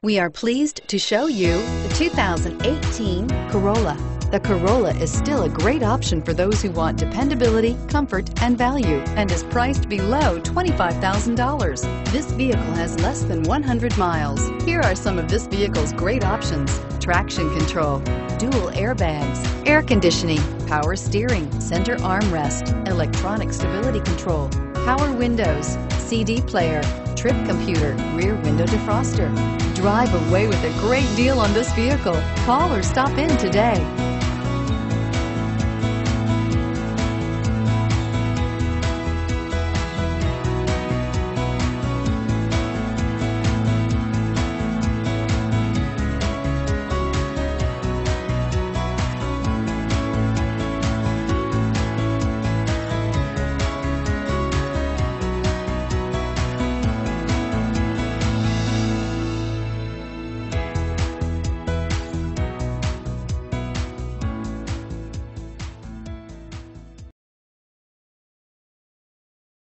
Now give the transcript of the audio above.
We are pleased to show you the 2018 Corolla. The Corolla is still a great option for those who want dependability, comfort, and value, and is priced below $25,000. This vehicle has less than 100 miles. Here are some of this vehicle's great options. Traction control, dual airbags, air conditioning, power steering, center armrest, electronic stability control, power windows, CD player, trip computer, rear window defroster. Drive away with a great deal on this vehicle. Call or stop in today.